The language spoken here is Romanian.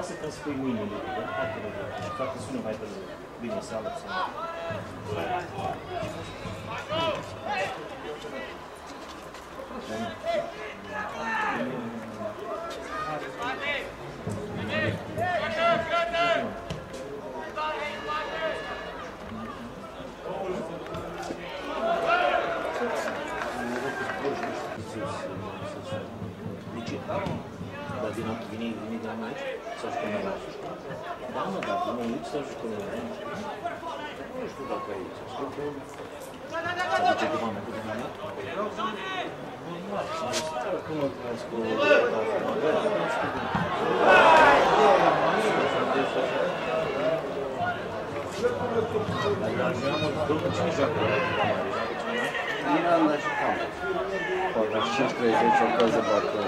passa aquele espreguinho ali, só que isso não vai trazer dimensão da pessoa. Thank you. Din vine, vine de la noi aici? Sau jucăm la Da, mă, dar vine aici sau jucăm la noi? Nu știu dacă aici. Știu că... Să duce cu mama, cu mama? Cum mă crezi cu... Cine joacă la mare? Miranda și Campos. Poate 5-30 ocazii parcă